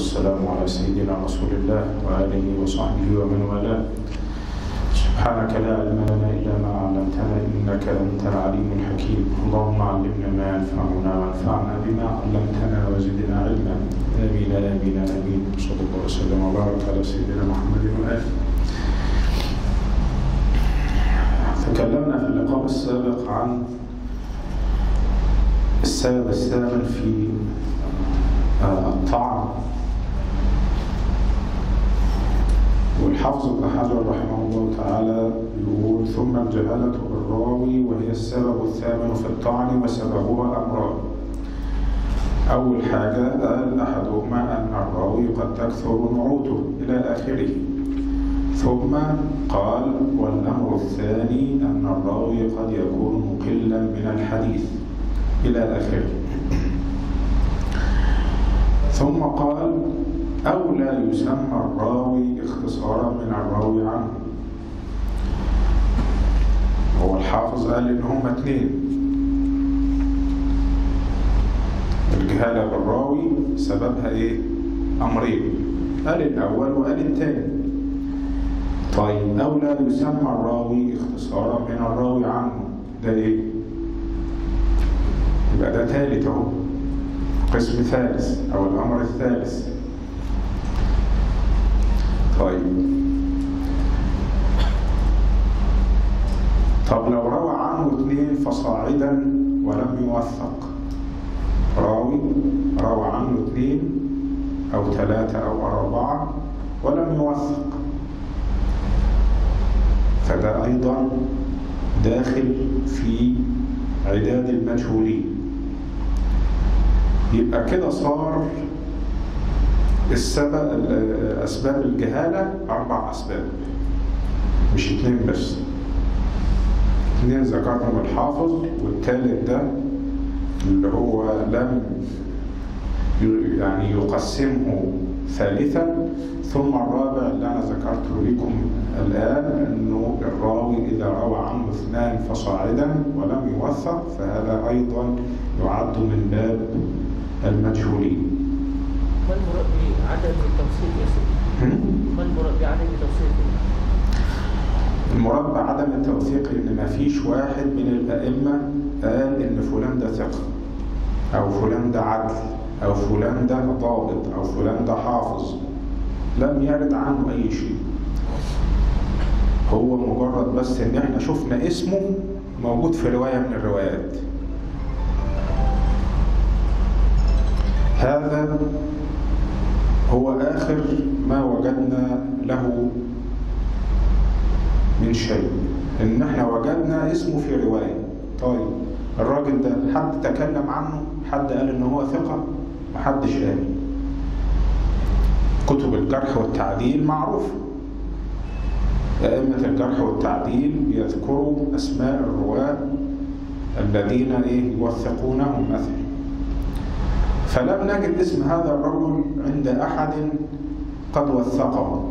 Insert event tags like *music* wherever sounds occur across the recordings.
والسلام على سيدنا رسول الله وآله وصحبه ومن والاه. سبحانك لا علم لنا إلا ما علمتنا إنك أنت العليم الحكيم. اللهم علمنا ما ينفعنا وانفعنا بما علمتنا وزدنا علما. آمين آمين آمين. صلى الله وسلم. وبارك على سيدنا محمد وآله. تكلمنا في اللقاء السابق عن السبب الثامن في الطعن والحافظ ابن حجر رحمه الله تعالى يقول ثم الجهالة بالراوي وهي السبب الثامن في الطعن وسببها أمران أول حاجة قال أحدهما أن الراوي قد تكثر نعوته إلى آخره. ثم قال والأمر الثاني أن الراوي قد يكون مقلا من الحديث إلى آخره. ثم قال أو لا يسمى الراوي اختصارا من الراوي عنه. هو الحافظ قال إن هما اتنين. الجهالة بالراوي سببها إيه؟ أمرين. قال الأول وقال الثاني طيب أو لا يسمى الراوي اختصارا من الراوي عنه. ده إيه؟ يبقى ده ثالث أهو. قسم ثالث أو الأمر الثالث. طيب. طب لو روى عنه اثنين فصاعدا ولم يوثق. راوي روى عنه اثنين أو ثلاثة أو أربعة ولم يوثق. فده أيضا داخل في عداد المجهولين. يبقى كده صار السبب أسباب الجهالة أربع أسباب. مش اتنين بس. اتنين ذكرهم الحافظ والتالت ده اللي هو لم يعني يقسمه ثالثا. ثم الرابع اللي أنا ذكرته لكم الآن أنه الراوي إذا روى عنه اثنان فصاعدا ولم يوثق فهذا أيضا يعد من باب المجهولين. ما المراد بعدم التوثيق يا سيدي؟ ما المراد بعدم التوثيق؟ المراد بعدم التوثيق ان ما فيش واحد من الأئمة قال إن فلان ده ثقة أو فلان ده عدل أو فلان ده ضابط أو فلان ده حافظ لم يرد عنه أي شيء هو مجرد بس إن إحنا شفنا اسمه موجود في رواية من الروايات هذا هو آخر ما وجدنا له من شيء. إن إحنا وجدنا اسمه في رواية. طيب الراجل ده حد تكلم عنه؟ حد قال إن هو ثقة؟ محدش قال. كتب الجرح والتعديل معروفة أئمة الجرح والتعديل بيذكروا أسماء الرواة الذين إيه؟ يوثقونهم مثلا. فلم نجد اسم هذا الرجل عند أحد قد وثقه.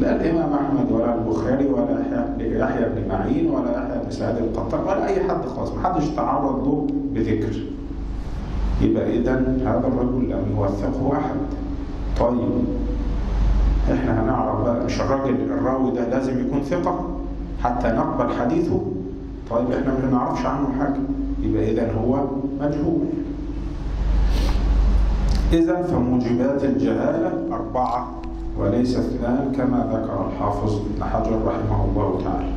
لا الإمام أحمد ولا البخاري ولا يحيى بن معين ولا يحيى بن سعيد القطان ولا أي حد خالص ما حدش تعرض له بذكر. يبقى إذا هذا الرجل لم يوثقه أحد. طيب. إحنا هنعرف بقى مش الراجل الراوي ده لازم يكون ثقة حتى نقبل حديثه. طيب إحنا ما نعرفش عنه حاجة. يبقى إذا هو مجهول. إذا فموجبات الجهالة أربعة وليس اثنان كما ذكر الحافظ ابن حجر رحمه الله تعالى.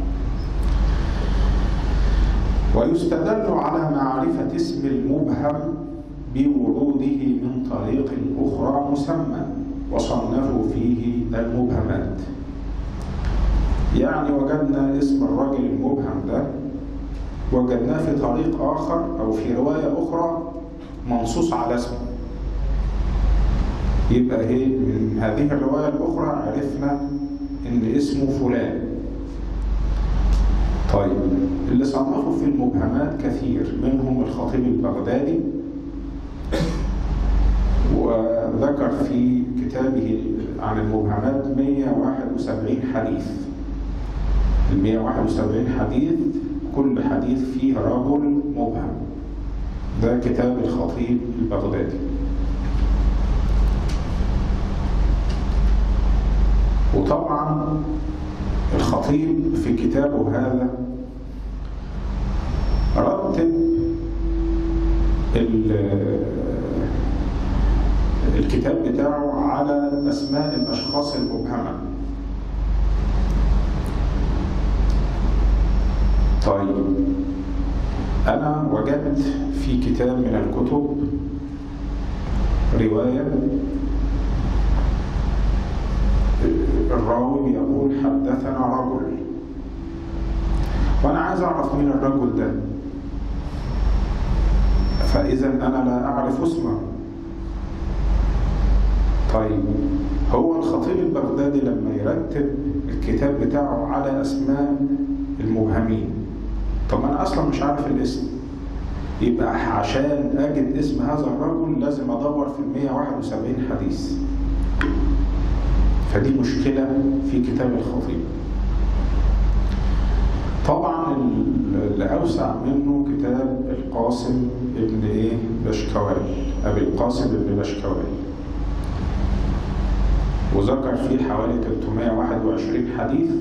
ويستدل على معرفة اسم المبهم بوروده من طريق أخرى مسمى وصنفوا فيه المبهمات. يعني وجدنا اسم الرجل المبهم ده وجدناه في طريق آخر أو في رواية أخرى منصوص على اسمه. يبقى إيه؟ من هذه الرواية الأخرى عرفنا إن اسمه فلان. طيب اللي صنفوا في المبهمات كثير منهم الخطيب البغدادي وذكر في كتابه عن المبهمات 171 حديث. ال 171 حديث كل حديث فيه رجل مبهم. ده كتاب الخطيب البغدادي. وطبعا الخطيب في كتابه هذا رتب ال- الكتاب بتاعه على أسماء الأشخاص المبهمة. طيب أنا وجدت في كتاب من الكتب رواية الراوي بيقول حدثنا رجل. وأنا عايز أعرف مين الرجل ده. فإذا أنا لا أعرف اسمه. طيب هو الخطيب البغدادي لما يرتب الكتاب بتاعه على أسماء المبهمين. طب أنا أصلا مش عارف الاسم. يبقى عشان أجد اسم هذا الرجل لازم أدور في ال 171 حديث. فدي مشكلة في كتاب الخطيب. طبعا اللي أوسع منه كتاب القاسم ابن إيه؟ بشكوال أبي القاسم ابن بشكوال وذكر فيه حوالي 321 حديث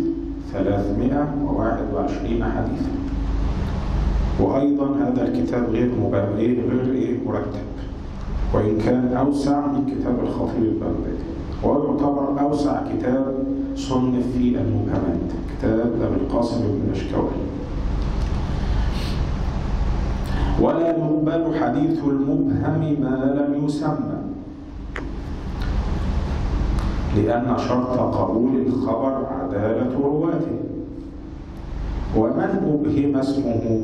321 حديث وأيضا هذا الكتاب غير مبالغ غير إيه؟ مرتب. وإن كان أوسع من كتاب الخطيب البغدادي ويعتبر أوسع كتاب صنف في المبهمات كتاب أبي القاسم بن مشكوي ولا يقبل حديث المبهم ما لم يسمى لأن شرط قبول الخبر عدالة رواته. ومن أبهم اسمه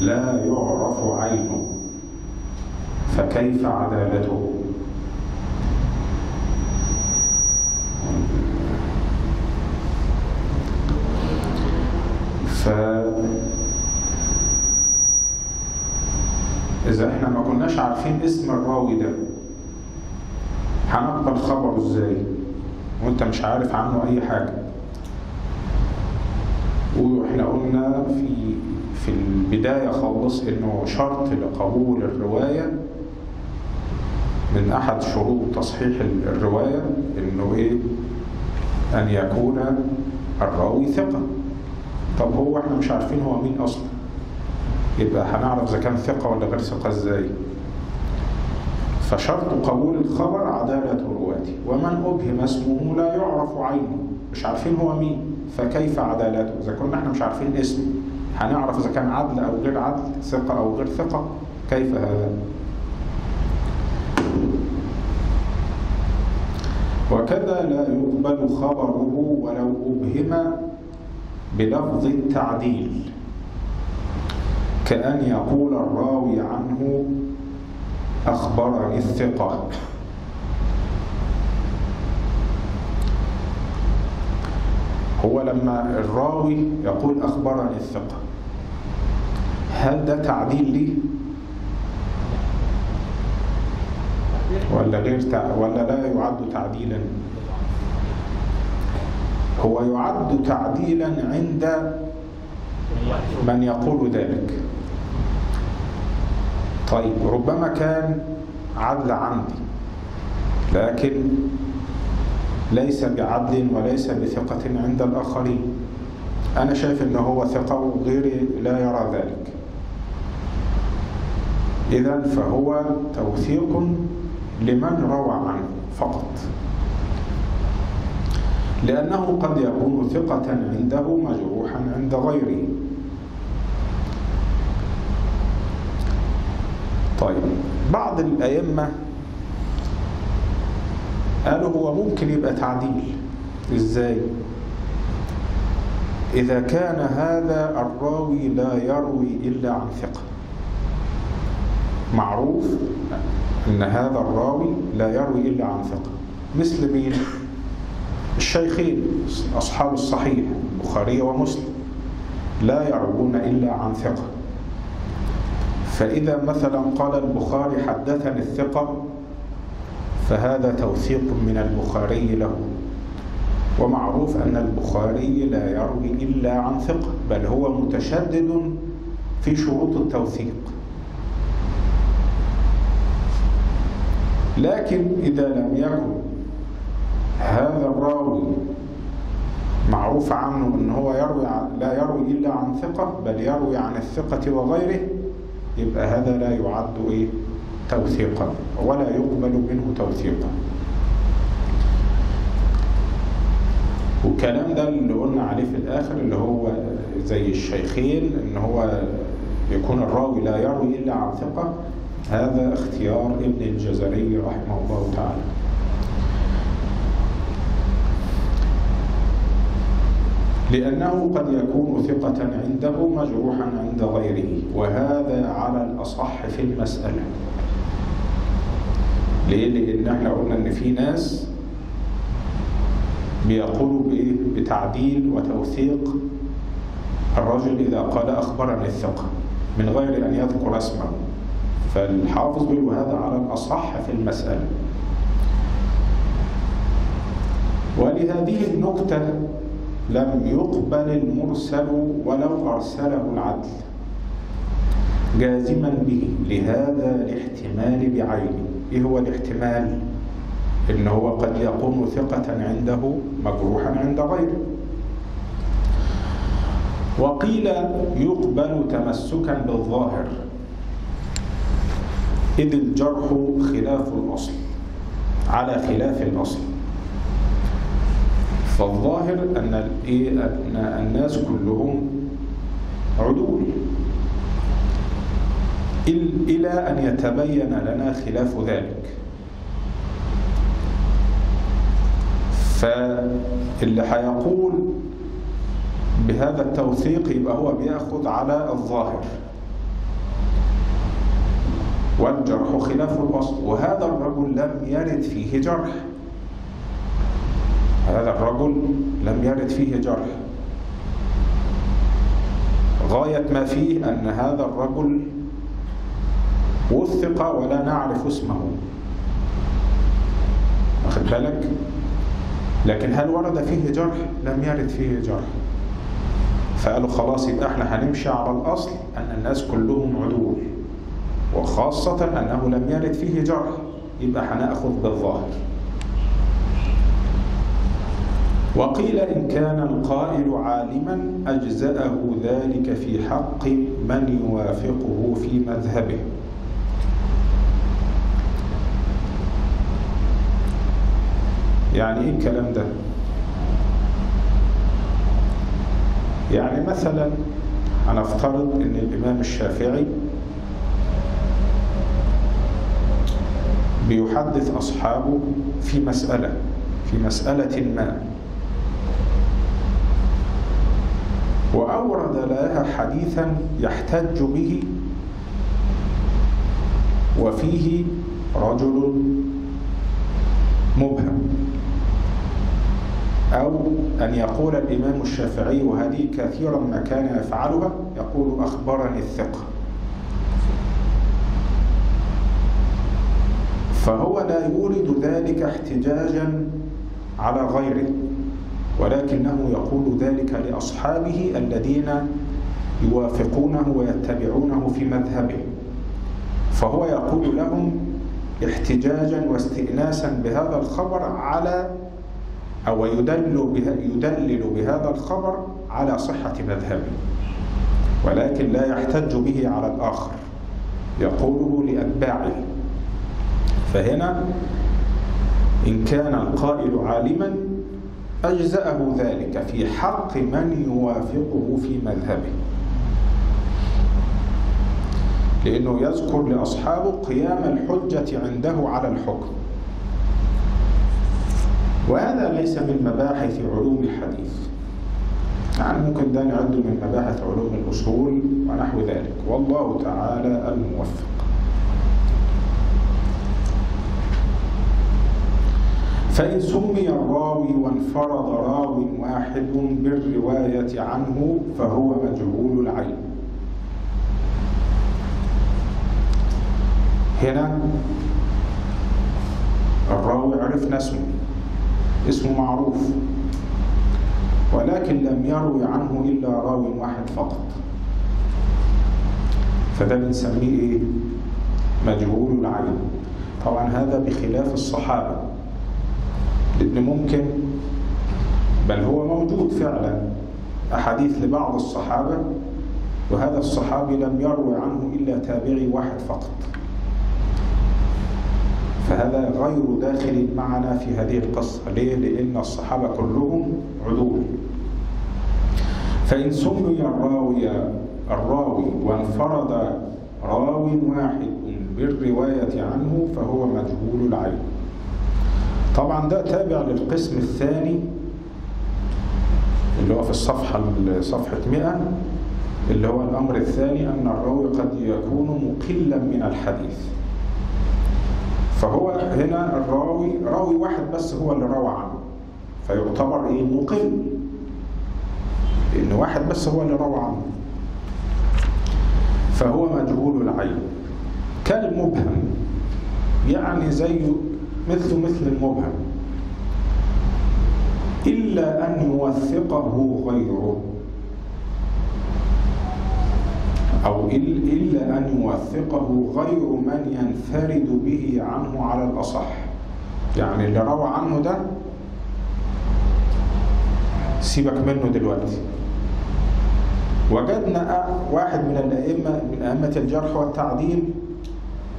لا يعرف عينه فكيف عدالته؟ ف إذا إحنا ما كناش عارفين اسم الراوي ده هنقبل خبره إزاي؟ وأنت مش عارف عنه أي حاجة. وإحنا قلنا في في البداية خالص إنه شرط لقبول الرواية من أحد شروط تصحيح الرواية إنه إيه؟ أن يكون الراوي ثقة. طب هو إحنا مش عارفين هو مين أصلا؟ يبقى هنعرف إذا كان ثقة ولا غير ثقة إزاي؟ فشرط قبول الخبر عدالة رواته ومن أبهم اسمه لا يعرف عينه. مش عارفين هو مين. فكيف عدالته؟ إذا كنا إحنا مش عارفين اسمه هنعرف إذا كان عدل أو غير عدل ثقة أو غير ثقة؟ كيف هذا؟ وكذا لا يقبل خبره ولو أبهم بلفظ التعديل. كأن يقول الراوي عنه أخبرني الثقة هو لما الراوي يقول أخبرني الثقة هل ده تعديل لي؟ ولا غير تع... ولا لا يعد تعديلا. هو يعد تعديلا عند من يقول ذلك. طيب ربما كان عدل عندي لكن ليس بعدل وليس بثقة عند الآخرين. أنا شايف أنه هو ثقة وغيري لا يرى ذلك. إذا فهو توثيق لمن روى عنه فقط. لأنه قد يكون ثقة عنده مجروحا عند غيره. طيب بعض الأئمة قالوا هو ممكن يبقى تعديل. إزاي؟ إذا كان هذا الراوي لا يروي إلا عن ثقة. معروف أن هذا الراوي لا يروي إلا عن ثقة. مثل مين؟ الشيخين أصحاب الصحيح البخاري ومسلم لا يروون إلا عن ثقة. فإذا مثلا قال البخاري حدثني الثقة فهذا توثيق من البخاري له. ومعروف أن البخاري لا يروي إلا عن ثقة بل هو متشدد في شروط التوثيق. لكن إذا لم يكن هذا الراوي معروف عنه إن هو يروي لا يروي إلا عن ثقة بل يروي عن الثقة وغيره يبقى هذا لا يعد إيه؟ توثيقا ولا يقبل منه توثيقا. والكلام ده اللي قلنا عليه في الآخر اللي هو زي الشيخين إن هو يكون الراوي لا يروي إلا عن ثقة هذا اختيار ابن الجزري رحمه الله تعالى لأنه قد يكون ثقة عنده مجروحا عند غيره وهذا على الأصح في المسألة ليه؟ لأن إحنا قلنا إن في ناس بيقولوا؟ بتعديل وتوثيق الرجل إذا قال أخبرني الثقة من غير أن يذكر اسمه فالحافظ بيقول هذا على الأصح في المسألة. ولهذه النكتة لم يقبل المرسل ولو أرسله العدل. جازما به لهذا الاحتمال بعينه إيه هو الاحتمال؟ إن هو قد يكون ثقة عنده مجروحا عند غيره. وقيل يقبل تمسكا بالظاهر. إذ الجرح خلاف الأصل على خلاف الأصل. فالظاهر أن أن الناس كلهم عدول إلى أن يتبين لنا خلاف ذلك. فاللي هيقول بهذا التوثيق يبقى هو بيأخذ على الظاهر. والجرح خلاف الأصل وهذا الرجل لم يرد فيه جرح. هذا الرجل لم يرد فيه جرح. غاية ما فيه أن هذا الرجل وثق ولا نعرف اسمه. واخد بالك؟ لكن هل ورد فيه جرح؟ لم يرد فيه جرح. فقالوا خلاص يبقى إحنا هنمشي على الأصل أن الناس كلهم عدول. وخاصة أنه لم يرد فيه جرح. يبقى هنأخذ بالظاهر. وقيل إن كان القائل عالما أجزأه ذلك في حق من يوافقه في مذهبه. يعني إيه الكلام ده؟ يعني مثلا هنفترض أن الإمام الشافعي بيحدث أصحابه في مسألة في مسألة ما. وأورد لها حديثا يحتج به وفيه رجل مبهم. أو أن يقول الإمام الشافعي وهذه كثيرا ما كان يفعلها يقول أخبرني الثقة. فهو لا يورد ذلك احتجاجا على غيره ولكنه يقول ذلك لأصحابه الذين يوافقونه ويتبعونه في مذهبه. فهو يقول لهم احتجاجا واستئناسا بهذا الخبر على أو يدل, يدلل بهذا الخبر على صحة مذهبه ولكن لا يحتج به على الآخر يقوله لأتباعه. فهنا إن كان القائل عالما أجزأه ذلك في حق من يوافقه في مذهبه. لأنه يذكر لأصحابه قيام الحجة عنده على الحكم. وهذا ليس من مباحث علوم الحديث. يعني ممكن ده نعد من مباحث علوم الأصول ونحو ذلك. والله تعالى الموفق. فإن سمي الراوي وانفرد راو واحد بالرواية عنه فهو مجهول العين هنا الراوي عرفنا اسمه اسمه معروف ولكن لم يروي عنه إلا راو واحد فقط. فده بنسميه إيه؟ مجهول العين طبعا هذا بخلاف الصحابة. لأن ممكن بل هو موجود فعلا. أحاديث لبعض الصحابة وهذا الصحابي لم يروي عنه إلا تابعي واحد فقط. فهذا غير داخل معنا في هذه القصة. ليه؟ لأن الصحابة كلهم عدول. فإن سمي الراوي الراوي وانفرد راو واحد بالرواية عنه فهو مجهول العين طبعا ده تابع للقسم الثاني اللي هو في الصفحة صفحة 100 اللي هو الأمر الثاني أن الراوي قد يكون مقلا من الحديث. فهو هنا الراوي راوي واحد بس هو اللي روى عنه. فيعتبر إيه؟ مقل. إن واحد بس هو اللي روى عنه. فهو مجهول العين. كالمبهم. يعني زي مثل مثل المبهم. إلا أن يوثقه غيره. أو إلا أن يوثقه غير من ينفرد به عنه على الأصح. يعني اللي روى عنه ده سيبك منه دلوقتي. وجدنا واحد من الأئمة من أئمة الجرح والتعديل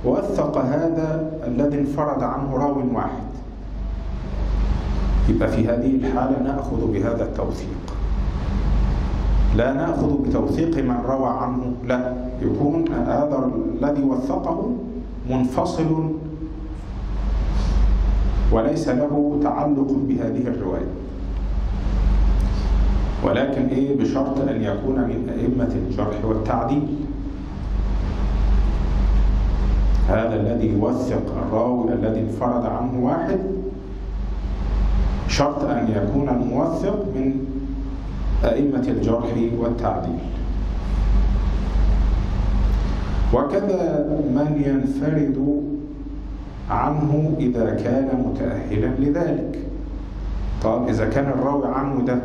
وثق هذا الذي انفرد عنه راو واحد. يبقى في هذه الحالة نأخذ بهذا التوثيق. لا نأخذ بتوثيق من روى عنه لا. يكون هذا الذي وثقه منفصل وليس له تعلق بهذه الرواية. ولكن إيه بشرط أن يكون من أئمة الجرح والتعديل. هذا الذي يوثق الراوي الذي انفرد عنه واحد؟ شرط أن يكون الموثق من أئمة الجرح والتعديل. وكذا من ينفرد عنه إذا كان متأهلا لذلك. طب إذا كان الراوي عنه ده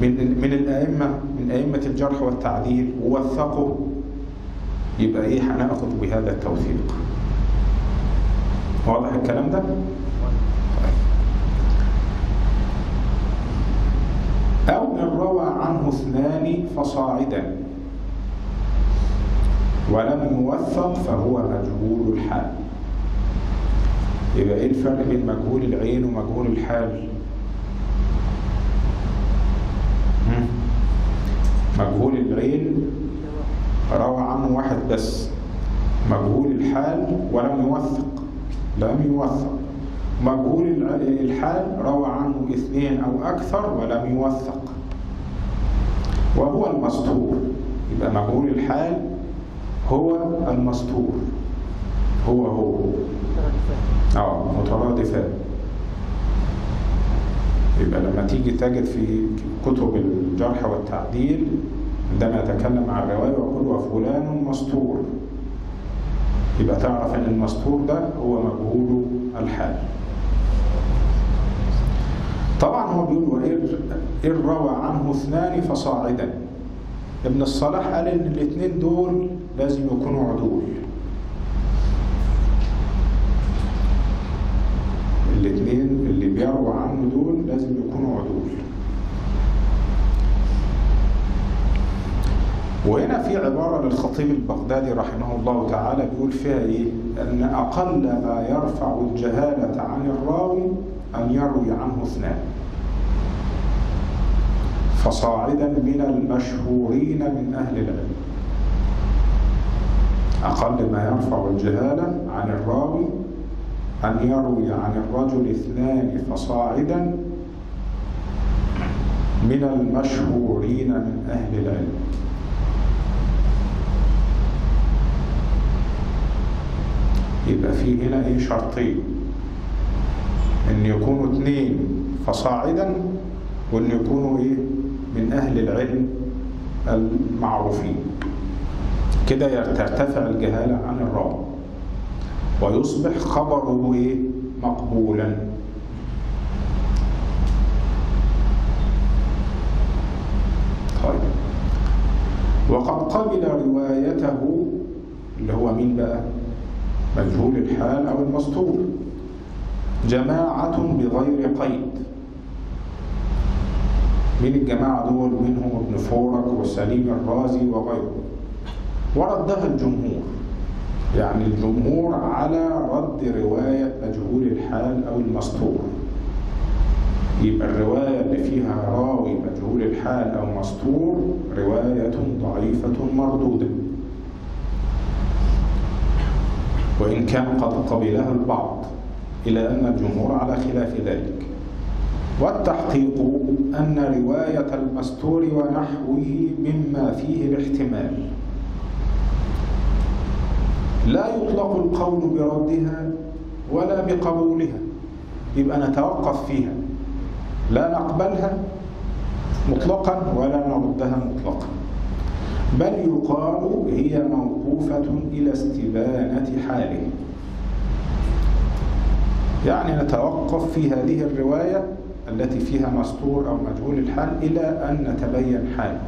من من الأئمة من أئمة الجرح والتعديل ووثقه يبقى إيه هناخد بهذا التوثيق واضح الكلام ده؟ أو إن روى عنه اثنان فصاعدا ولم يوثق فهو مجهول الحال يبقى إيه الفرق بين مجهول العين ومجهول الحال؟ مجهول العين روى عنه واحد بس. مجهول الحال ولم يوثق. لم يوثق. مجهول الحال روى عنه اثنين أو أكثر ولم يوثق. وهو المستور. يبقى مجهول الحال هو المستور. هو هو. آه مترادفان. يبقى لما تيجي تجد في كتب الجرح والتعديل عندما يتكلم عن الرواية يقول وفلان مستور. يبقى تعرف إن المستور ده هو مجهول الحال. طبعا هو بيقول وإن روى عنه اثنان فصاعدا. ابن الصلاح قال إن الاثنين دول لازم يكونوا عدول. الاثنين اللي بيروى عنه دول لازم يكونوا عدول. وهنا في عبارة للخطيب البغدادي رحمه الله تعالى بيقول فيها إيه؟ أن أقل ما يرفع الجهالة عن الراوي أن يروي عنه اثنان. فصاعدا من المشهورين من أهل العلم. أقل ما يرفع الجهالة عن الراوي أن يروي عن الرجل اثنان فصاعدا من المشهورين من أهل العلم. يبقى في هنا إيه شرطين؟ إن يكونوا اثنين فصاعدا وإن يكونوا إيه؟ من أهل العلم المعروفين. كده ترتفع الجهالة عن الراوي ويصبح خبره إيه؟ مقبولا. طيب. وقد قبل روايته اللي هو مين بقى؟ مجهول الحال أو المسطور جماعة بغير قيد. من الجماعة دول؟ منهم ابن فورك وسليم الرازي وغيره. وردها الجمهور. يعني الجمهور على رد رواية مجهول الحال أو المستور يبقى الرواية اللي فيها راوي مجهول الحال أو مستور رواية ضعيفة مردودة. وإن كان قد قبلها البعض إلى أن الجمهور على خلاف ذلك. والتحقيق أن رواية المستور ونحوه مما فيه الاحتمال. لا يطلق القول بردها ولا بقبولها. يبقى نتوقف فيها. لا نقبلها مطلقا ولا نردها مطلقا. بل يقال هي موقوفة إلى استبانة حاله. يعني نتوقف في هذه الرواية التي فيها مستور أو مجهول الحال إلى أن نتبين حاله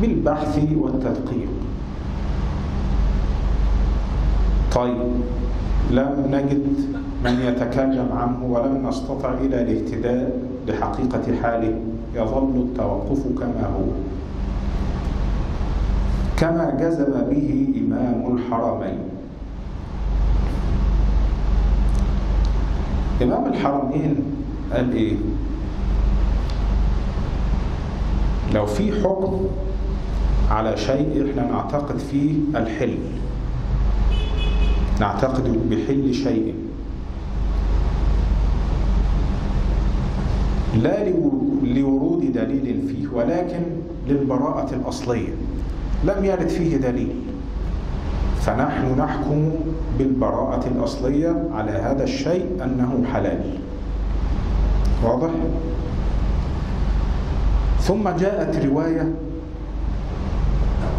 بالبحث والتدقيق. طيب لم نجد من يتكلم عنه ولم نستطع إلى الاهتداء بحقيقة حاله. يظل التوقف كما هو. كما جزم به إمام الحرمين. إمام الحرمين قال إيه؟ لو في حكم على شيء إحنا نعتقد فيه الحل. نعتقد بحل شيء. لا لورود دليل فيه ولكن للبراءة الأصلية. لم يرد فيه دليل. فنحن نحكم بالبراءة الأصلية على هذا الشيء أنه حلال. واضح؟ ثم جاءت رواية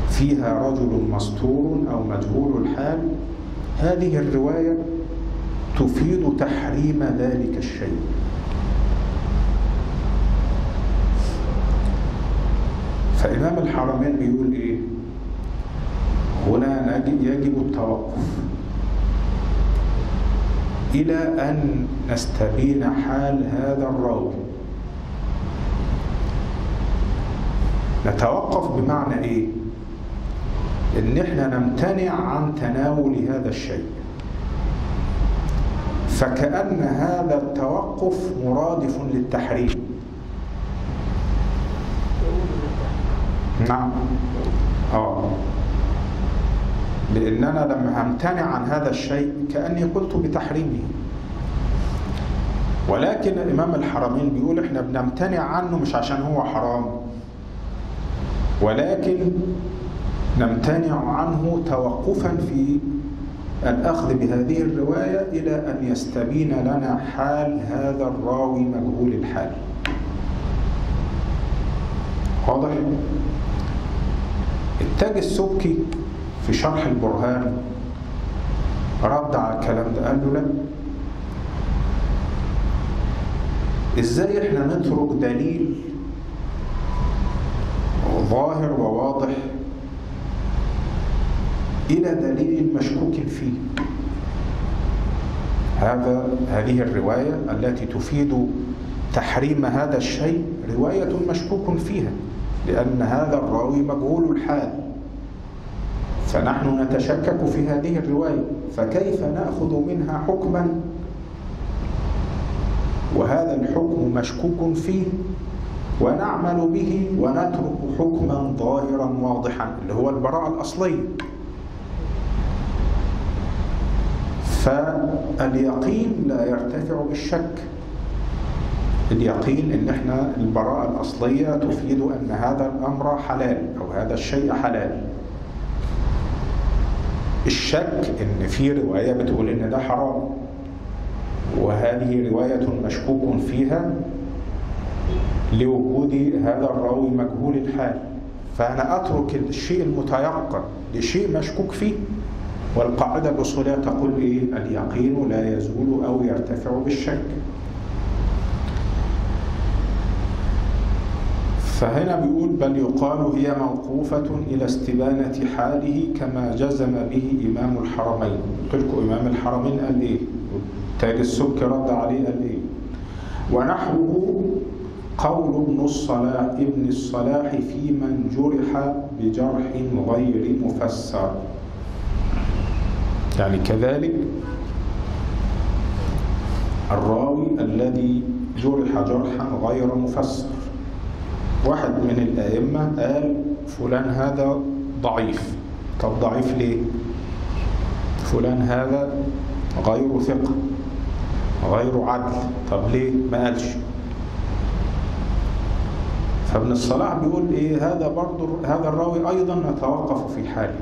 فيها رجل مستور أو مجهول الحال. هذه الرواية تفيد تحريم ذلك الشيء. فإمام الحرمين بيقول إيه؟ هنا يجب التوقف إلى أن نستبين حال هذا الراوي نتوقف بمعنى إيه؟ إن إحنا نمتنع عن تناول هذا الشيء. فكأن هذا التوقف مرادف للتحريم. نعم. آه. لأن أنا لما همتنع عن هذا الشيء كأني قلت بتحريمه. ولكن إمام الحرمين بيقول إحنا بنمتنع عنه مش عشان هو حرام. ولكن نمتنع عنه توقفا في الأخذ بهذه الرواية إلى أن يستبين لنا حال هذا الراوي مجهول الحال. واضح؟ التاج السبكي في شرح البرهان رد على الكلام ده قال له لا. إزاي إحنا نترك دليل ظاهر وواضح إلى دليل مشكوك فيه؟ هذا هذه الرواية التي تفيد تحريم هذا الشيء رواية مشكوك فيها. لأن هذا الراوي مجهول الحال فنحن نتشكك في هذه الرواية. فكيف نأخذ منها حكما؟ وهذا الحكم مشكوك فيه. ونعمل به ونترك حكما ظاهرا واضحا اللي هو البراءة الأصلية. فاليقين لا يرتفع بالشك. اليقين إن إحنا البراءة الأصلية تفيد أن هذا الأمر حلال أو هذا الشيء حلال. الشك إن في رواية بتقول إن ده حرام وهذه رواية مشكوك فيها لوجود هذا الراوي مجهول الحال. فأنا أترك الشيء المتيقن لشيء مشكوك فيه والقاعدة الأصولية تقول إيه؟ اليقين لا يزول أو يرتفع بالشك. فهنا بيقول بل يقال هي موقوفة إلى استبانة حاله كما جزم به إمام الحرمين. قلت إمام الحرمين قال إيه؟ تاج السبك رد عليه قال إيه؟ ونحوه قول ابن الصلاح ابن الصلاح في من جرح بجرح غير مفسر. يعني كذلك الراوي الذي جرح جرحا غير مفسر. واحد من الأئمة قال فلان هذا ضعيف. طب ضعيف ليه؟ فلان هذا غير ثقة غير عدل. طب ليه ما قالش؟ فابن الصلاح بيقول إيه؟ هذا برضه هذا الراوي أيضا نتوقف في حاله.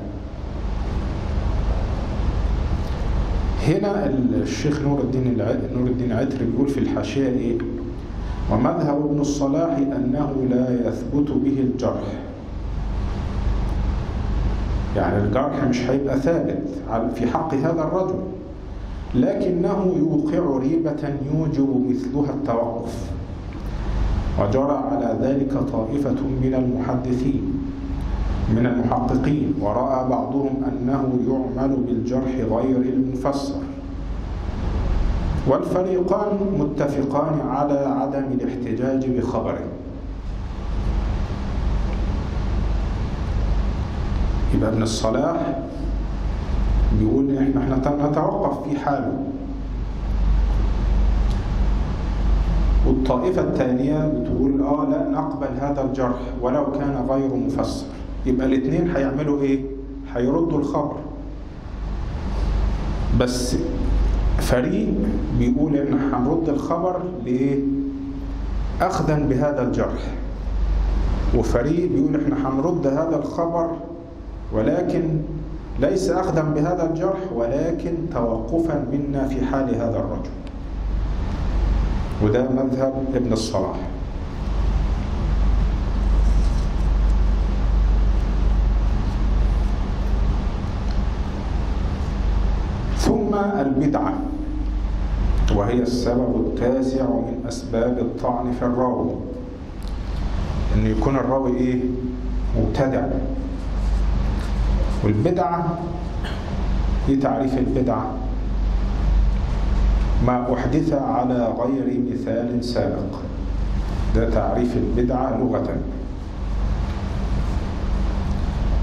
هنا الشيخ نور الدين نور الدين عتري بيقول في الحاشية إيه؟ ومذهب ابن الصلاح أنه لا يثبت به الجرح. يعني الجرح مش هيبقى ثابت في حق هذا الرجل. لكنه يوقع ريبة يوجب مثلها التوقف. وجرى على ذلك طائفة من المحدثين من المحققين ورأى بعضهم أنه يعمل بالجرح غير المفسر. والفريقان متفقان على عدم الاحتجاج بخبره يبقى ابن الصلاح بيقول إحنا إحنا نتوقف في حاله. والطائفة الثانية بتقول آه لا نقبل هذا الجرح ولو كان غير مفسر. يبقى الاثنين هيعملوا إيه؟ هيردوا الخبر. بس فريق بيقول إن هنرد الخبر لإيه؟ اخذا بهذا الجرح. وفريق بيقول إحنا هنرد هذا الخبر ولكن ليس اخذا بهذا الجرح ولكن توقفا منا في حال هذا الرجل. وده مذهب ابن الصلاح. ثم البدعة. وهي السبب التاسع من أسباب الطعن في الراوي. أن يكون الراوي إيه؟ مبتدع. والبدعة إيه تعريف البدعة؟ ما أحدث على غير مثال سابق. ده تعريف البدعة لغة.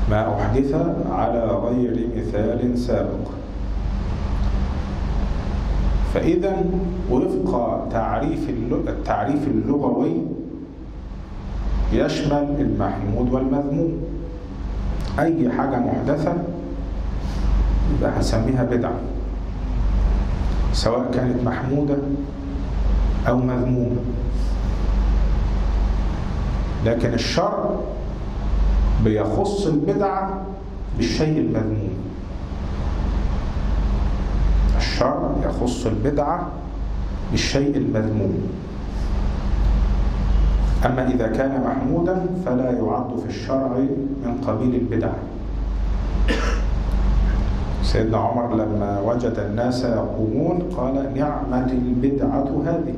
ما أحدث على غير مثال سابق. فإذا وفق تعريف التعريف اللغوي يشمل المحمود والمذموم. أي حاجة محدثة يبقى هنسميها بدعة سواء كانت محمودة أو مذمومة. لكن الشرع بيخص البدعة بالشيء المذموم. الشرع يخص البدعة بالشيء المذموم. أما إذا كان محمودا فلا يعد في الشرع من قبيل البدع. سيدنا عمر لما وجد الناس يقومون قال نعمة البدعة هذه.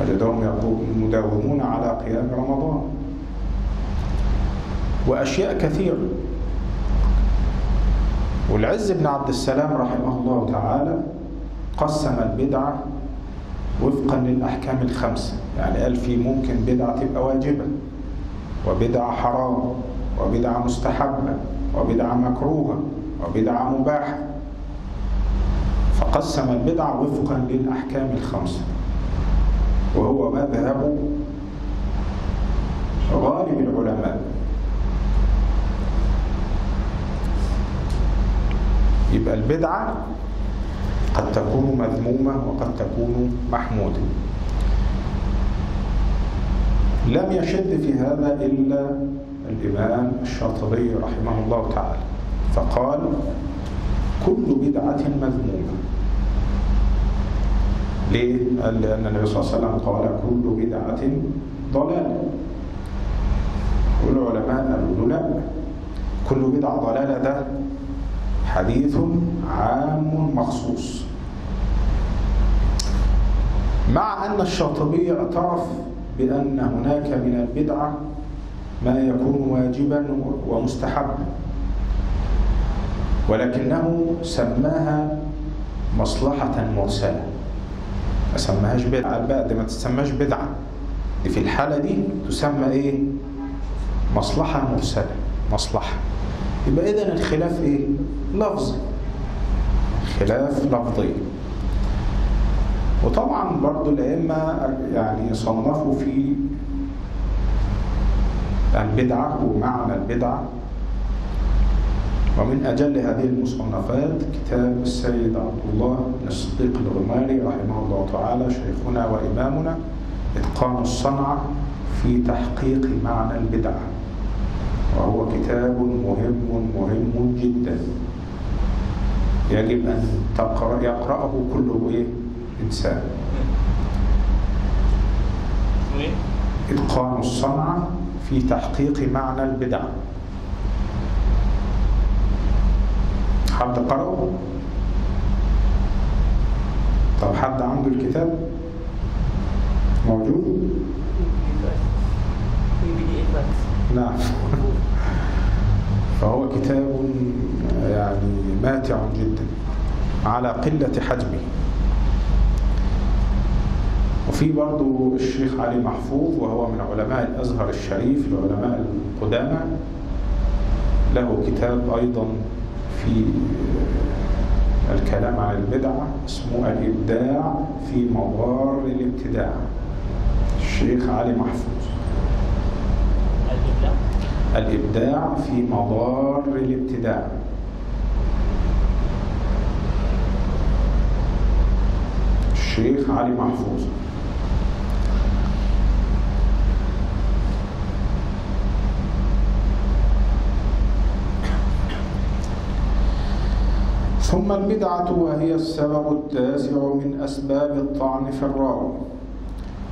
وجدهم مداومون على قيام رمضان. وأشياء كثيرة. والعز بن عبد السلام رحمه الله تعالى قسم البدعة وفقا للأحكام الخمسة. يعني قال في ممكن بدعة تبقى واجبة وبدعة حرام وبدعة مستحبة وبدعة مكروهة وبدعة مباحة. فقسم البدعة وفقا للأحكام الخمسة. وهو مذهب غالب العلماء. يبقى البدعة قد تكون مذمومة وقد تكون محمودة. لم يشد في هذا إلا الإمام الشاطبي رحمه الله تعالى فقال كل بدعة مذمومة. ليه؟ قال لأن النبي صلى الله عليه وسلم قال كل بدعة ضلالة. والعلماء قالوا لا كل بدعة ضلالة ده حديث عام مخصوص. مع أن الشاطبي اعترف بأن هناك من البدعة ما يكون واجبا ومستحبا ولكنه سماها مصلحة مرسلة. ما سماهاش بدعة بقى دي ما تسماش بدعة. دي في الحالة دي تسمى إيه؟ مصلحة مرسلة مصلحة. يبقى إذا الخلاف إيه؟ لفظي. خلاف لفظي. وطبعا برضو الأئمة يعني صنفوا في البدعة ومعنى البدعة. ومن أجل هذه المصنفات كتاب السيد عبد الله بن الصديق الغماري رحمه الله تعالى شيخنا وإمامنا إتقان الصنعة في تحقيق معنى البدعة. وهو كتاب مهم مهم جدا يجب أن تقرأ يقرأه كل إيه؟ إنسان إيه؟ إتقان الصنعة في تحقيق معنى البدعة حد قرأه؟ طب حد عنده الكتاب؟ موجود؟ بس نعم. فهو كتاب يعني ماتع جدا على قلة حجمه. وفي برضو الشيخ علي محفوظ وهو من علماء الأزهر الشريف العلماء القدامى له كتاب أيضا في الكلام عن البدعة اسمه الإبداع في مضار الابتداع. الشيخ علي محفوظ. الإبداع؟ في مضار الابتداع. الشيخ علي محفوظ. ثم البدعة وهي السبب التاسع من أسباب الطعن في الراوي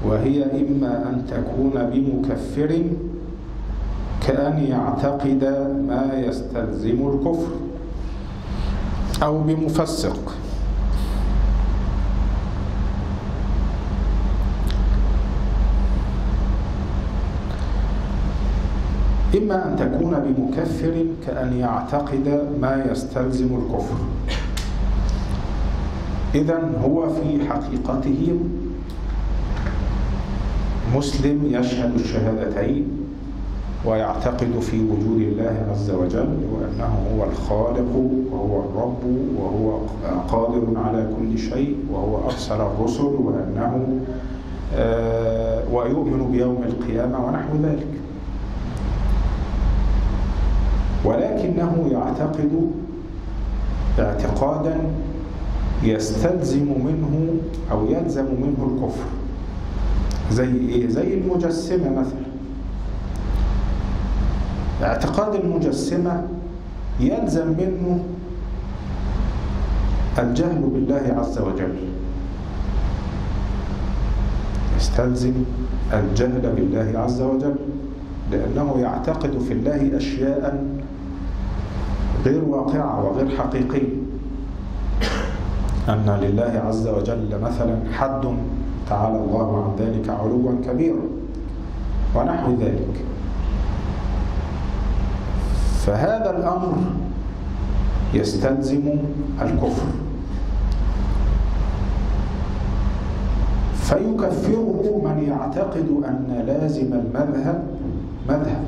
وهي إما أن تكون بمكفر كأن يعتقد ما يستلزم الكفر أو بمفسق. إما أن تكون بمكفر كأن يعتقد ما يستلزم الكفر. إذا هو في حقيقته مسلم يشهد الشهادتين. ويعتقد في وجود الله عز وجل وأنه هو الخالق وهو الرب وهو قادر على كل شيء وهو أرسل الرسل وأنه آه، ويؤمن بيوم القيامة ونحو ذلك. ولكنه يعتقد اعتقادا يستلزم منه أو يلزم منه الكفر. زي إيه؟ زي المجسمة مثلا. اعتقاد المجسمة يلزم منه الجهل بالله عز وجل. يستلزم الجهل بالله عز وجل لأنه يعتقد في الله أشياء غير واقعة وغير حقيقية. أن لله عز وجل مثلا حد تعالى الله عن ذلك علوا كبيرا ونحو ذلك. فهذا الأمر يستلزم الكفر. فيكفره من يعتقد أن لازم المذهب مذهب.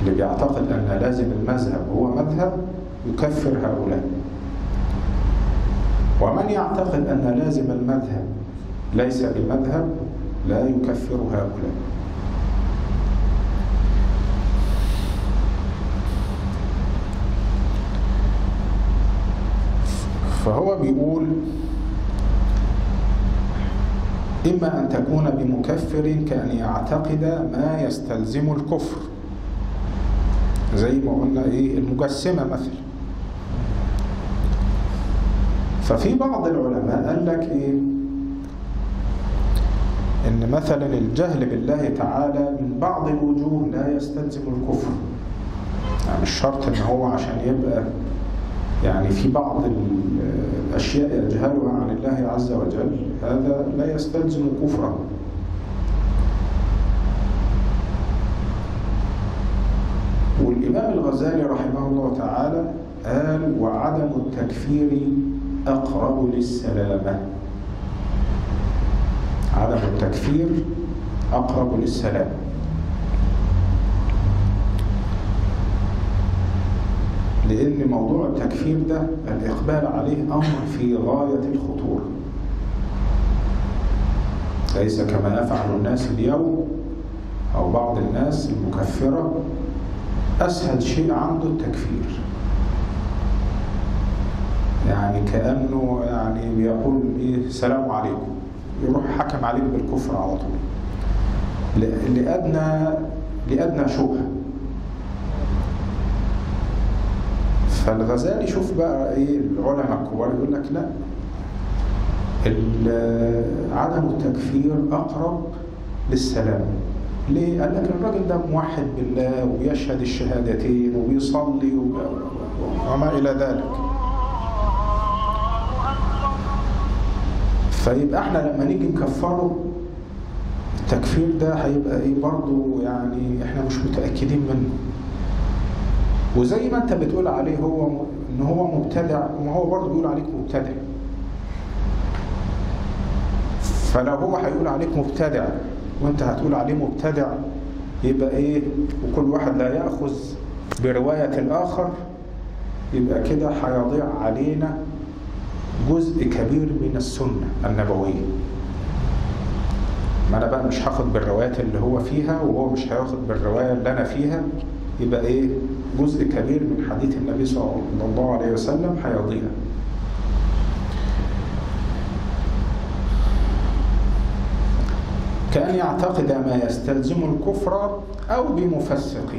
اللي بيعتقد أن لازم المذهب هو مذهب يكفر هؤلاء. ومن يعتقد أن لازم المذهب ليس بمذهب لا يكفر هؤلاء فهو بيقول إما أن تكون بمكفر كأن يعتقد ما يستلزم الكفر. زي ما قلنا إيه؟ المجسمة مثلا. ففي بعض العلماء قال لك إيه؟ إن مثلا الجهل بالله تعالى من بعض الوجوه لا يستلزم الكفر. يعني مش شرط إن هو عشان يبقى يعني في بعض الأشياء يجهلها عن الله عز وجل هذا لا يستلزم كفره. والإمام الغزالي رحمه الله تعالى قال وعدم التكفير أقرب للسلامة. عدم التكفير أقرب للسلامة لأن موضوع التكفير ده الإقبال عليه أمر في غاية الخطورة. ليس كما يفعل الناس اليوم أو بعض الناس المكفرة. أسهل شيء عنده التكفير. يعني كأنه يعني بيقول إيه السلام عليكم. يروح حكم عليك بالكفر على طول. لأدنى لأدنى شبهة. فالغزالي شوف بقى إيه العلماء الكبار يقول لك لا. عدم التكفير أقرب للسلام. ليه؟ قال لك الراجل ده موحد بالله وبيشهد الشهادتين وبيصلي وب- وما إلى ذلك. فيبقى إحنا لما نيجي نكفره التكفير ده هيبقى إيه؟ برضه يعني إحنا مش متأكدين منه. وزي ما انت بتقول عليه هو ان هو مبتدع وما هو برضه بيقول عليك مبتدع. فلو هو هيقول عليك مبتدع وانت هتقول عليه مبتدع يبقى إيه؟ وكل واحد لا يأخذ برواية الآخر يبقى كده هيضيع علينا جزء كبير من السنة النبوية. ما أنا بقى مش هاخد بالروايات اللي هو فيها وهو مش هياخد بالرواية اللي أنا فيها. يبقى إيه؟ جزء كبير من حديث النبي صلى الله عليه وسلم هيضيع كأن يعتقد ما يستلزم الكفر أو بمفسق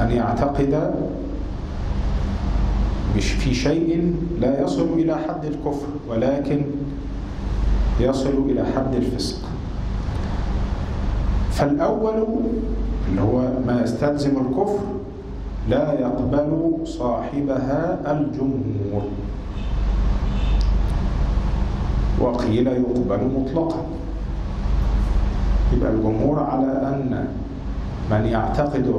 أن يعتقد مش في شيء لا يصل إلى حد الكفر ولكن يصل إلى حد الفسق. فالأول اللي هو ما يستلزم الكفر لا يقبل صاحبها الجمهور. وقيل يقبل مطلقا. يبقى الجمهور على أن من يعتقد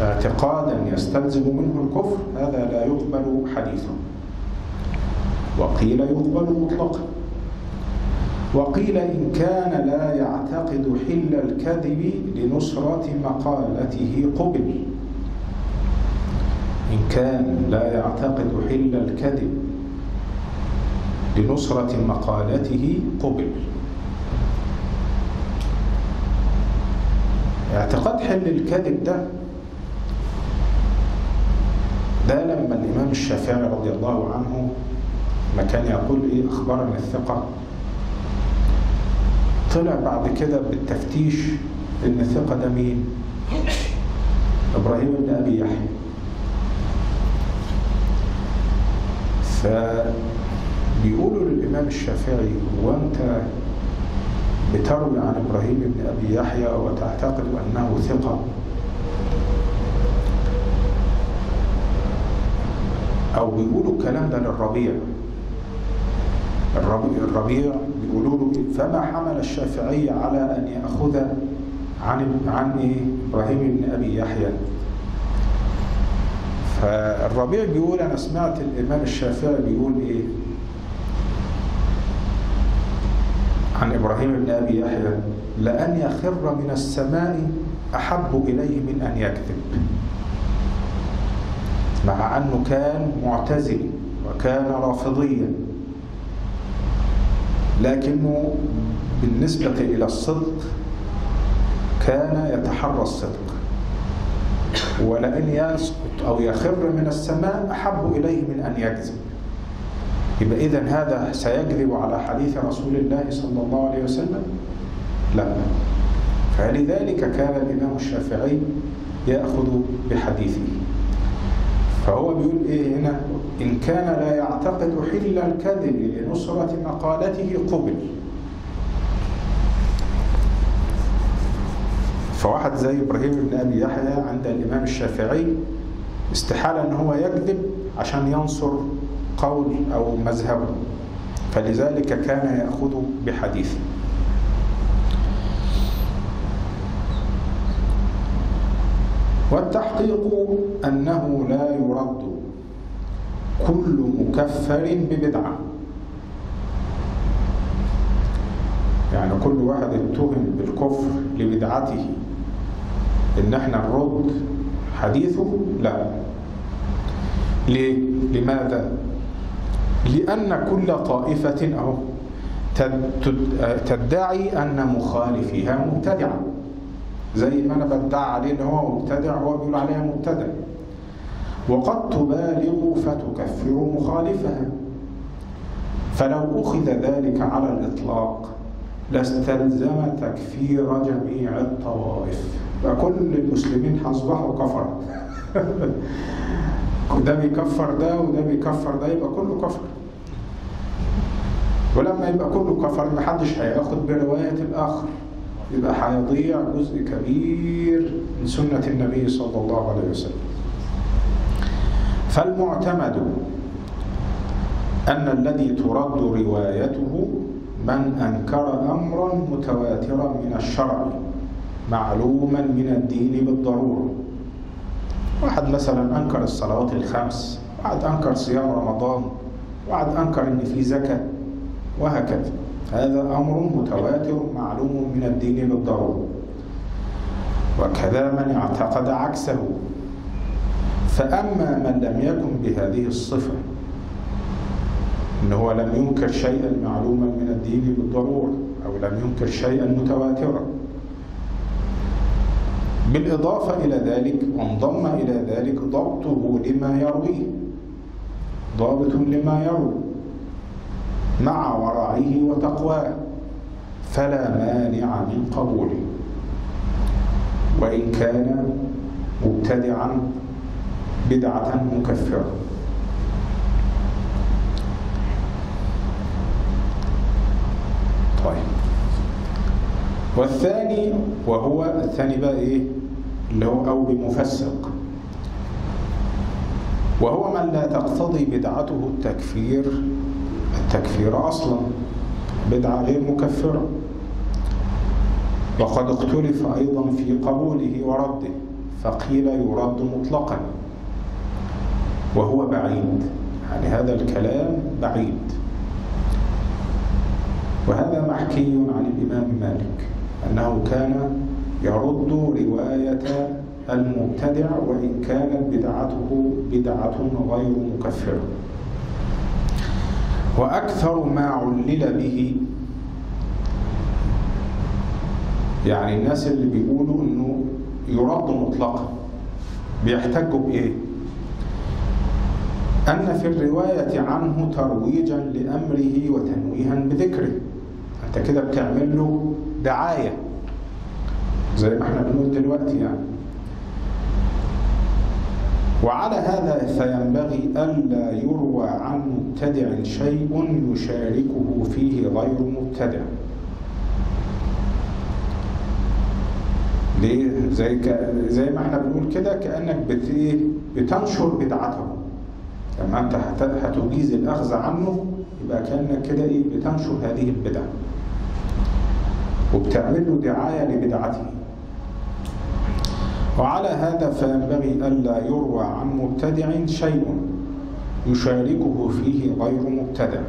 اعتقادا يستلزم منه الكفر هذا لا يقبل حديثه وقيل يقبل مطلقا. وقيل إن كان لا يعتقد حل الكذب لنصرة مقالته قبل. إن كان لا يعتقد حل الكذب لنصرة مقالته قبل. اعتقاد حل الكذب ده ده لما الإمام الشافعي رضي الله عنه ما كان يقول إيه؟ أخبرني الثقة. طلع بعد كده بالتفتيش إن الثقة ده مين؟ إبراهيم بن أبي يحيى. فبيقولوا للإمام الشافعي هو انت بتروي عن إبراهيم بن أبي يحيى وتعتقد أنه ثقة؟ أو بيقولوا الكلام ده للربيع. الربيع, الربيع بيقولوا له إيه؟ فما حمل الشافعي على أن يأخذ عن عن إيه؟ إبراهيم بن أبي يحيى فالربيع بيقول أنا سمعت الإمام الشافعي بيقول إيه عن إبراهيم بن أبي يحيى لأن يخر من السماء أحب إليه من أن يكذب مع أنه كان معتزلي وكان رافضيا لكنه بالنسبة إلى الصدق كان يتحرى الصدق. ولئن يسقط أو يخر من السماء أحب إليه من أن يكذب يبقى إذا هذا سيكذب على حديث رسول الله صلى الله عليه وسلم؟ لا. فلذلك كان الإمام الشافعي يأخذ بحديثه. فهو بيقول إيه هنا؟ إن كان لا يعتقد حل الكذب لنصرة مقالته قبل. فواحد زي إبراهيم بن أبي يحيى عند الإمام الشافعي استحال إن هو يكذب عشان ينصر قول أو مذهبه. فلذلك كان يأخذ بحديثه. والتحقيق أنه لا يرد كل مكفر ببدعة. يعني كل واحد اتهم بالكفر لبدعته. إن إحنا نرد حديثه؟ لا. ليه؟ لماذا؟ لأن كل طائفة أهو تدعي أن مخالفها مبتدعة. زي ما أنا بدعي عليه إن هو مبتدع هو بيقول عليها مبتدع. وقد تبالغ فتكفر مخالفها. فلو أخذ ذلك على الإطلاق لاستلزم تكفير جميع الطوائف. فكل المسلمين أصبحوا كفر. *laughs* ده بيكفر ده وده بيكفر ده يبقى كله كفر. ولما يبقى كله كفر محدش هياخد برواية الآخر. يبقى هيضيع جزء كبير من سنة النبي صلى الله عليه وسلم. فالمعتمد أن الذي ترد روايته من أنكر أمرا متواترا من الشرع معلوما من الدين بالضرورة. واحد مثلا أنكر الصلوات الخمس واحد أنكر صيام رمضان واحد أنكر إن في زكاة وهكذا. هذا أمر متواتر معلوم من الدين بالضرورة. وكذا من اعتقد عكسه. فأما من لم يكن بهذه الصفة إنه لم ينكر شيئا معلوما من الدين بالضرورة أو لم ينكر شيئا متواترا. بالإضافة إلى ذلك انضم إلى ذلك ضبطه لما يرويه. ضابط لما يروي. مع ورعه وتقواه. فلا مانع من قبوله. وإن كان مبتدعا بدعة مكفرة. طيب. والثاني وهو الثاني بقى إيه؟ اللي هو أو بمفسق. وهو من لا تقتضي بدعته التكفير التكفير أصلا بدعة غير مكفرة. وقد اختلف أيضا في قبوله ورده فقيل يرد مطلقا. وهو بعيد يعني هذا الكلام بعيد. وهذا محكي عن الإمام مالك أنه كان يرد رواية المبتدع وإن كانت بدعته بدعة غير مكفرة. وأكثر ما علل به. يعني الناس اللي بيقولوا إنه يرد مطلقا بيحتجوا بإيه؟ أن في الرواية عنه ترويجا لأمره وتنويها بذكره. أنت كده بتعمل له دعاية زي ما إحنا بنقول دلوقتي يعني. وعلى هذا فينبغي ألا يروى عن مبتدع شيء يشاركه فيه غير مبتدع. ليه؟ زي ك... زي ما إحنا بنقول كده كأنك بت... بتنشر بدعته. لما أنت هت... هتجيز الأخذ عنه يبقى كأنك كده إيه؟ بتنشر هذه البدعة. وبتعمل له دعاية لبدعته. وعلى هذا فينبغي ألا يروى عن مبتدع شيء يشاركه فيه غير مبتدع.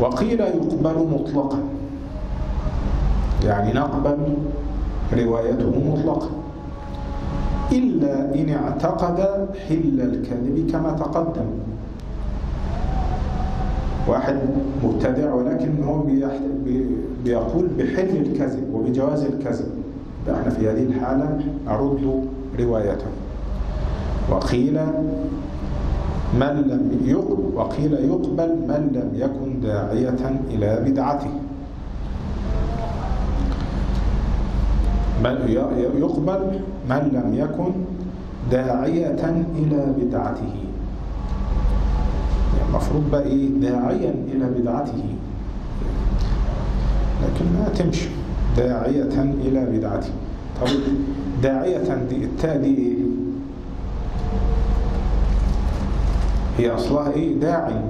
وقيل يقبل مطلقا. يعني نقبل روايته مطلقا. إلا إن اعتقد حل الكذب كما تقدم. واحد مبتدع ولكن هو بيقول بحل الكذب وبجواز الكذب. إحنا في هذه الحالة نرد روايته. وقيل من لم يقبل وقيل يقبل من لم يكن داعية إلى بدعته. يقبل من لم يكن داعية إلى بدعته. المفروض بقى إيه؟ داعيا إلى بدعته. لكنها تمشي. داعية إلى بدعته. طب داعية دي التاء دي إيه؟ هي أصلها إيه؟ داعي.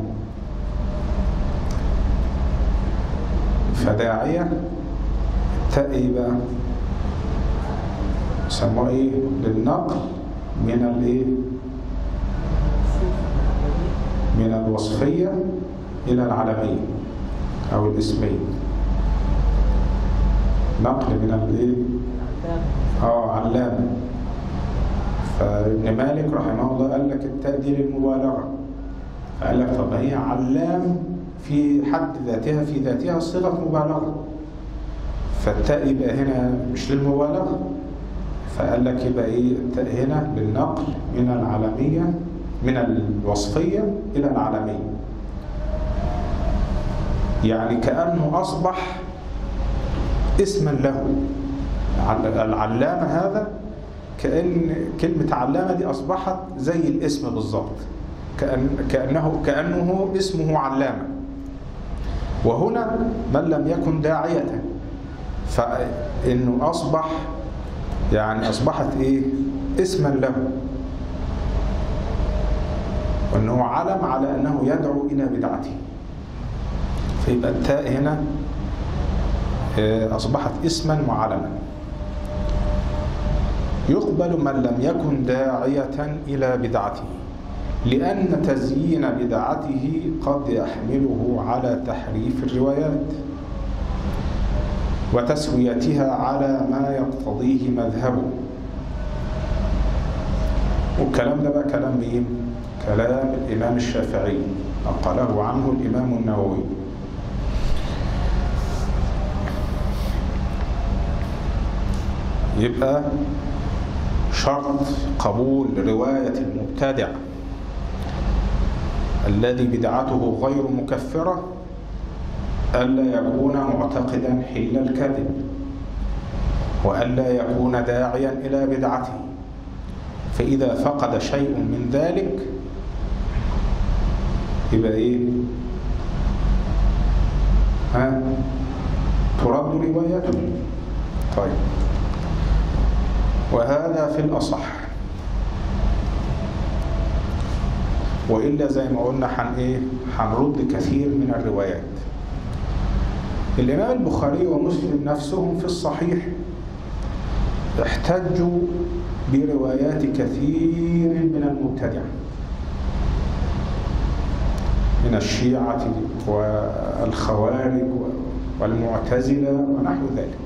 فداعية التاء إيه بقى؟ سموها إيه؟ للنقل من الإيه؟ من الوصفية إلى العلمية أو الاسمية نقل من الإيه آه علامة. فابن مالك رحمه الله قال لك التاء دي للمبالغة فقال لك طب هي علام في حد ذاتها في ذاتها صيغة مبالغة. فالتاء يبقى هنا مش للمبالغة. فقال لك يبقى إيه؟ التاء هنا للنقل من العالمية من الوصفية إلى العالمية يعني كأنه أصبح اسما له. العلامة هذا كأن كلمة علامة دي أصبحت زي الاسم بالظبط كأن كأنه كأنه اسمه علامة. وهنا من لم يكن داعية فإنه أصبح يعني أصبحت إيه؟ اسما له. وأنه علم على أنه يدعو إلى بدعته. فيبقى التاء هنا أصبحت اسما وعلما. يقبل من لم يكن داعية إلى بدعته لأن تزيين بدعته قد يحمله على تحريف الروايات وتسويتها على ما يقتضيه مذهبه. والكلام ده بقى كلام مين؟ كلام الإمام الشافعي نقله عنه الإمام النووي. يبقى شرط قبول رواية المبتدع الذي بدعته غير مكفرة ألا يكون معتقدا حل الكذب وألا يكون داعيا إلى بدعته. فإذا فقد شيء من ذلك يبقى إيه؟ ها؟ ترد روايته. طيب. وهذا في الأصح. وإلا زي ما قلنا حن إيه؟ هنرد كثير من الروايات. الإمام البخاري ومسلم نفسهم في الصحيح احتجوا بروايات كثير من المبتدعة من الشيعة والخوارج والمعتزلة ونحو ذلك.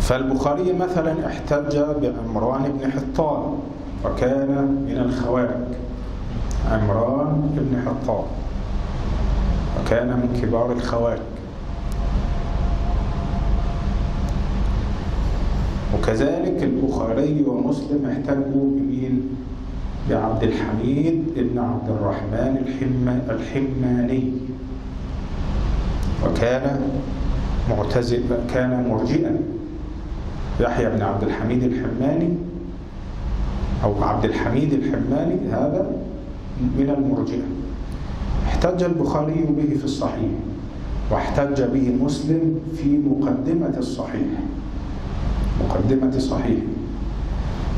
فالبخاري مثلا احتج بعمران بن حطان وكان من الخوارج. عمران بن حطان وكان من كبار الخوارج. وكذلك البخاري ومسلم احتجوا بمين؟ بعبد الحميد بن عبد الرحمن الحم الحماني. وكان معتزل كان مرجئا. يحيى بن عبد الحميد الحماني أو عبد الحميد الحماني هذا من المرجئة. احتج البخاري به في الصحيح واحتج به مسلم في مقدمة الصحيح. مقدمة صحيح.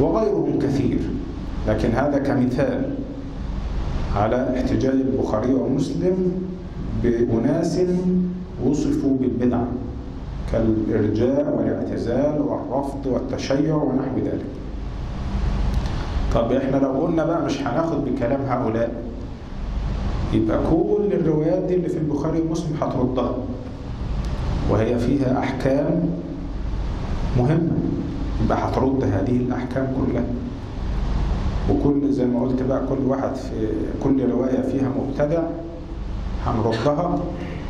وغيرهم كثير. لكن هذا كمثال على احتجاج البخاري ومسلم بأناس وصفوا بالبدعة كالإرجاء والاعتزال والرفض والتشيع ونحو ذلك. طب إحنا لو قلنا بقى مش هناخد بكلام هؤلاء يبقى كل الروايات دي اللي في البخاري ومسلم هتردها. وهي فيها أحكام مهمة يبقى هترد هذه الأحكام كلها. وكل زي ما قلت بقى كل واحد في كل رواية فيها مبتدع هنردها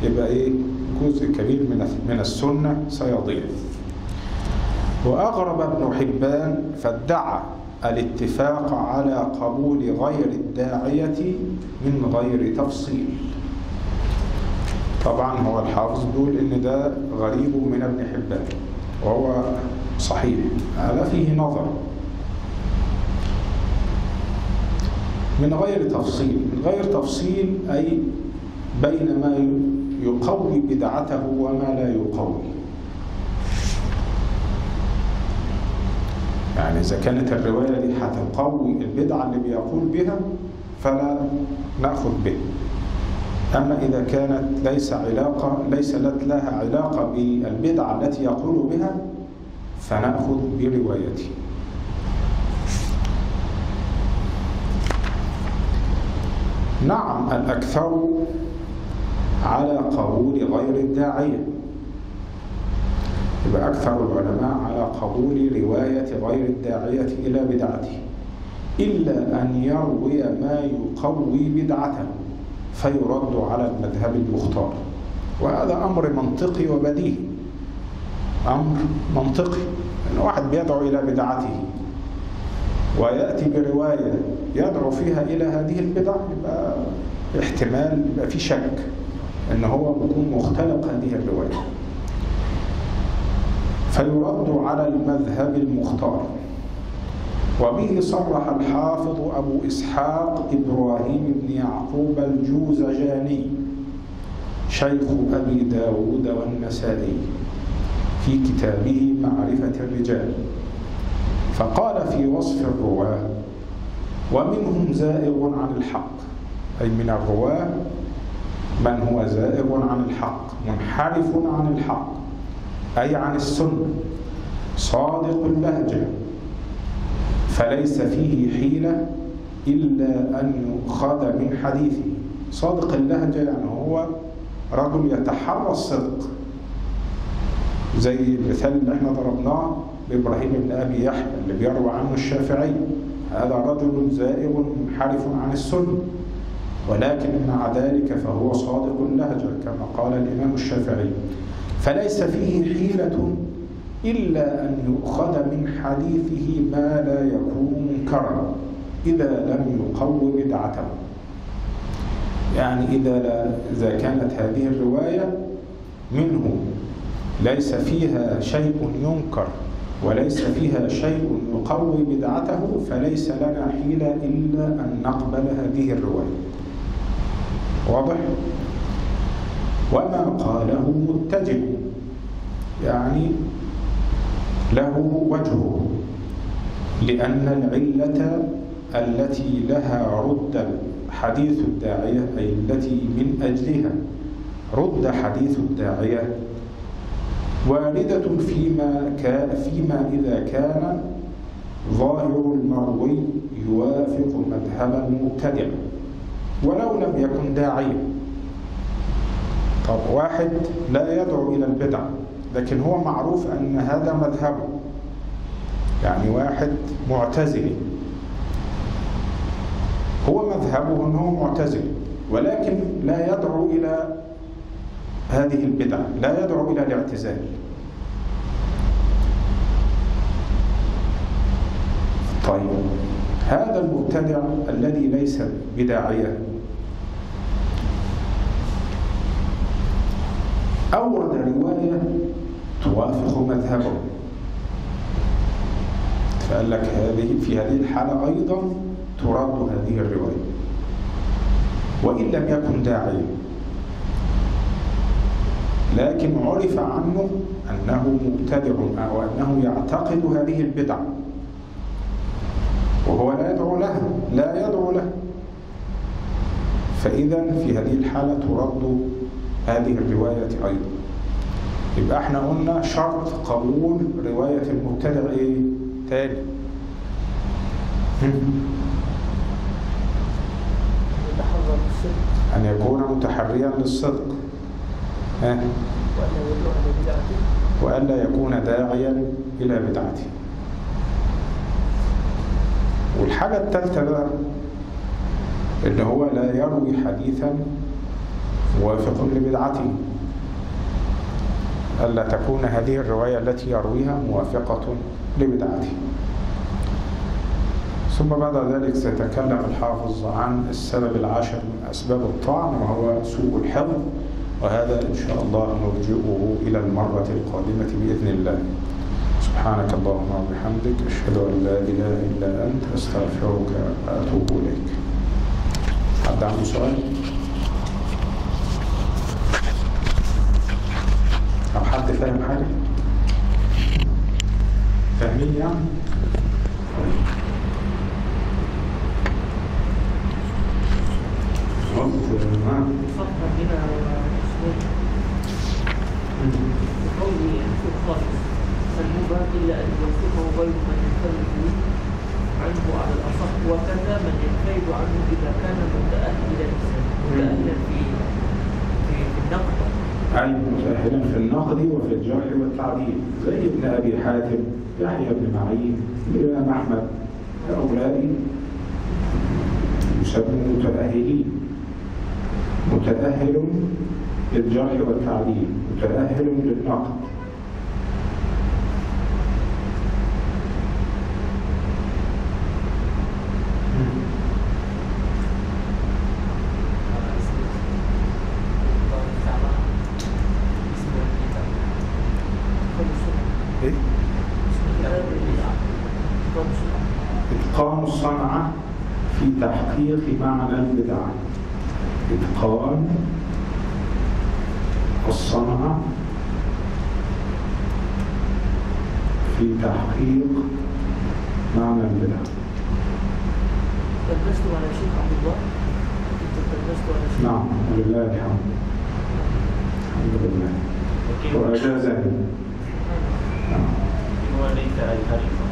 يبقى إيه؟ جزء كبير من من السنة سيضيع. وأغرب ابن حبان فادعى الاتفاق على قبول غير الداعية من غير تفصيل. طبعا هو الحافظ بيقول إن ده غريب من ابن حبان وهو صحيح. هذا فيه نظر. من غير تفصيل من غير تفصيل أي بين ما يقوي بدعته وما لا يقوي. يعني إذا كانت الرواية دي هتقوي البدعة اللي بيقول بها فلا نأخذ به. أما إذا كانت ليس علاقة ليس لها علاقة بالبدعة التي يقول بها فنأخذ بروايته. نعم الأكثر على قبول غير الداعية. يبقى أكثر العلماء على قبول رواية غير الداعية إلى بدعته إلا أن يروي ما يقوي بدعته فيرد على المذهب المختار. وهذا أمر منطقي وبديهي. أمر منطقي أن واحد بيدعو إلى بدعته ويأتي برواية يدعو فيها إلى هذه البدع يبقى احتمال يبقى في شك أن هو بيكون مختلق هذه الرواية. فيرد على المذهب المختار. وبه صرح الحافظ أبو إسحاق إبراهيم بن يعقوب الجوزجاني شيخ أبي داود والنسائي في كتابه معرفة الرجال. فقال في وصف الرواة ومنهم زائغ عن الحق. أي من الرواة من هو زائغ عن الحق منحرف عن الحق. أي عن السنة صادق اللهجة. فليس فيه حيلة إلا أن يؤخذ من حديثه. صادق اللهجة يعني هو رجل يتحرى الصدق. زي المثال اللي إحنا ضربناه بإبراهيم بن أبي يحيى اللي بيروى عنه الشافعي هذا رجل زائغ منحرف عن السنة ولكن مع ذلك فهو صادق اللهجة كما قال الإمام الشافعي. فليس فيه حيلة إلا أن يؤخذ من حديثه ما لا يكون منكرا إذا لم يقو بدعته. يعني إذا, لا إذا كانت هذه الرواية منه ليس فيها شيء ينكر. وليس فيها شيء يقوي بدعته فليس لنا حيلة إلا أن نقبل هذه الرواية واضح؟ وما قاله متجه يعني له وجهه لأن العلة التي لها رد حديث الداعية أي التي من أجلها رد حديث الداعية واردة فيما كان فيما إذا كان ظاهر المروي يوافق مذهب المبتدع ولو لم يكن داعيا. طب واحد لا يدعو إلى البدع لكن هو معروف أن هذا مذهبه. يعني واحد معتزلي. هو مذهبه أنه معتزلي ولكن لا يدعو إلى هذه البدع لا يدعو إلى الاعتزال. طيب. هذا المبتدع الذي ليس بداعية. أورد رواية توافق مذهبه. فقال لك هذه في هذه الحالة أيضا ترد هذه الرواية. وإن لم يكن داعيا. لكن عرف عنه أنه مبتدع أو أنه يعتقد هذه البدعة. وهو لا يدعو لها لا يدعو لها فإذا في هذه الحالة ترد هذه الرواية أيضا. يبقى إحنا قلنا شرط قبول رواية المبتدع إيه تاني أن يكون متحريا للصدق. وألا يكون داعيا إلى بدعته. والحاجة الثالثة بقى إن هو لا يروي حديثا موافق لبدعته. ألا تكون هذه الرواية التي يرويها موافقة لبدعته. ثم بعد ذلك سيتكلم الحافظ عن السبب العاشر من أسباب الطعن وهو سوء الحفظ وهذا إن شاء الله نرجئه إلى المرة القادمة بإذن الله. سبحانك اللهم وبحمدك أشهد أن لا إله إلا أنت أستغفرك وأتوب إليك حد عنده سؤال؟ أو حد فاهم حاجة؟ فاهمين يعني؟ قلت ما الصفحة هنا المبهم إلا أن يوثقه غير من ينفرد عنه على الأصح وكذا من ينفرد عنه إذا كان متأهلا متأهلا في في النقد. أي متأهلا في النقد وفي الجرح والتعديل زي ابن أبي حاتم يحيى بن معين الإمام أحمد. هؤلاء يسموا متأهلين. متأهل للجرح والتعديل متأهل للنقد. الصنعة في تحقيق معنى البدعة. إتقان الصنعة في تحقيق معنى البدعة. تلبست على شيخ عبد الله؟ تلبست على شيخ. نعم ولله الحمد. الحمد لله. وأجازني. نعم. هو ليس الحريفة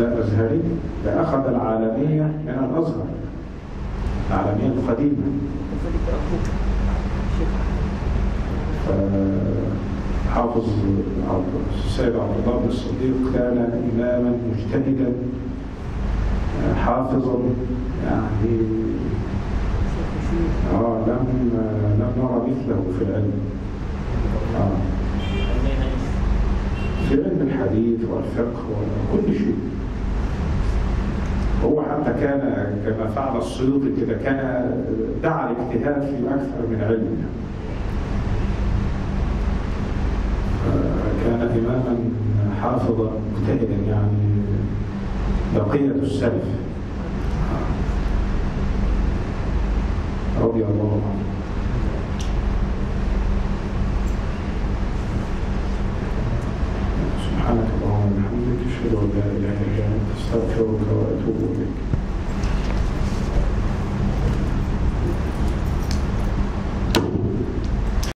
لا أزهري أخذ العالمية من الأزهر. العالمية القديمة. شيخ حافظ السيد عبد الله بن الصديق كان إماما مجتهدا حافظا يعني آه لم لم نرى مثله في العلم. آه. في علم الحديث والفقه وكل شيء. هو حتى كان كما فعل السيوطي كده كان دعا الاجتهاد في أكثر من علم. كان إماما حافظا مجتهدا يعني بقية السلف. رضي الله عنه. سبحانك اللهم وبحمدك اشهد ان لا اله الا انت استغفرك واتوب اليك